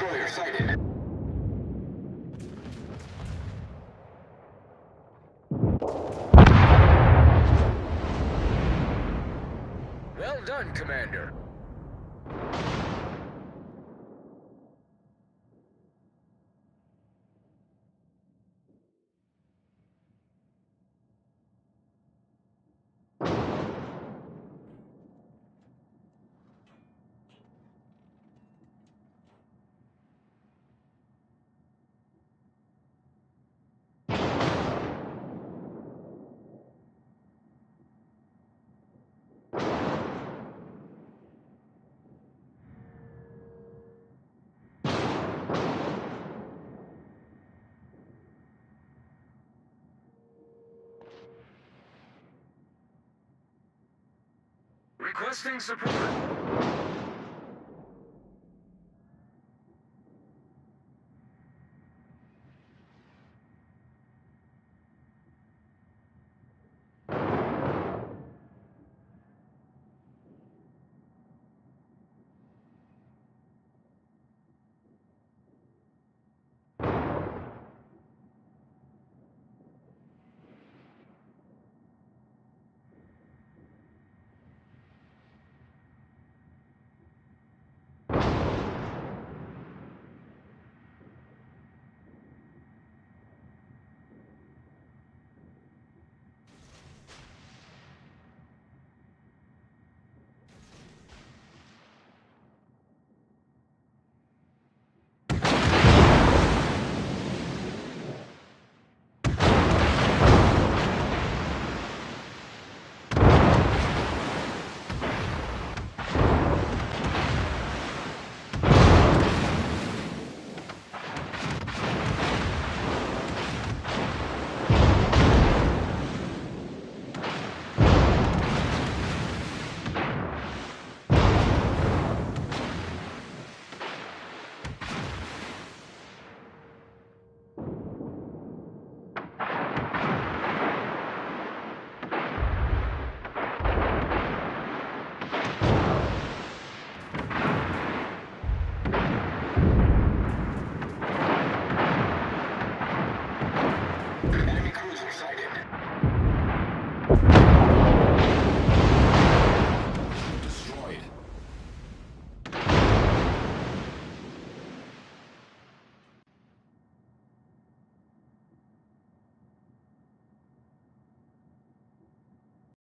destroyer sighted. Well done, Commander. Requesting support.